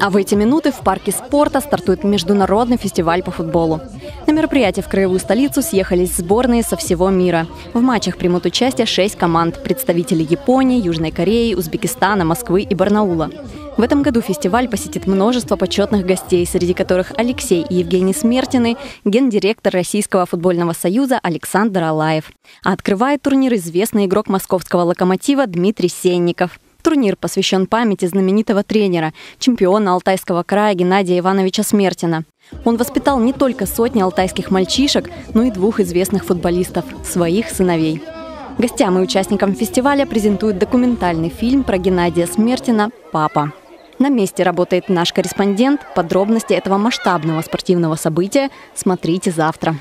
А в эти минуты в парке спорта стартует международный фестиваль по футболу. На мероприятие в краевую столицу съехались сборные со всего мира. В матчах примут участие шесть команд – представители Японии, Южной Кореи, Узбекистана, Москвы и Барнаула. В этом году фестиваль посетит множество почетных гостей, среди которых Алексей и Евгений Смертины, гендиректор Российского футбольного союза Александр Алаев. А открывает турнир известный игрок московского локомотива Дмитрий Сенников – Турнир посвящен памяти знаменитого тренера, чемпиона Алтайского края Геннадия Ивановича Смертина. Он воспитал не только сотни алтайских мальчишек, но и двух известных футболистов – своих сыновей. Гостям и участникам фестиваля презентуют документальный фильм про Геннадия Смертина «Папа». На месте работает наш корреспондент. Подробности этого масштабного спортивного события смотрите завтра.